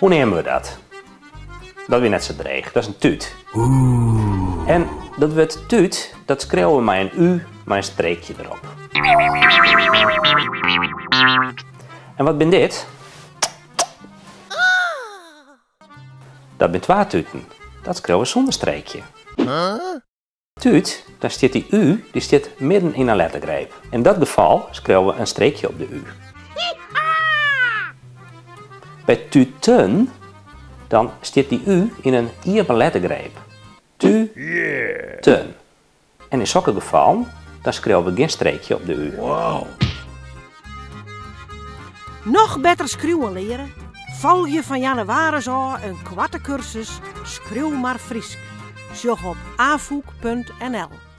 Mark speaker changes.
Speaker 1: Hoe nemen we dat? Dat weer net zo dreig. Dat is een tuut. En dat wordt tuut, dat schreeuwen we met een U, met een streekje erop. En wat ben dit? Dat ben twee tuten. Dat schreeuwen we zonder streekje. Tuut, daar staat die U, die staat midden in een lettergreep. In dat geval schreeuwen we een streekje op de U. Bij tuten, dan staat die U in een iepen lettergreep. Tu, ten. En in zulke geval, dan schreeuwen we geen streekje op de U.
Speaker 2: Nog beter schreeuwen leren? Volg je van januari zo een kwarte cursus Schreeuw maar Friesk. Sjog op afoek.nl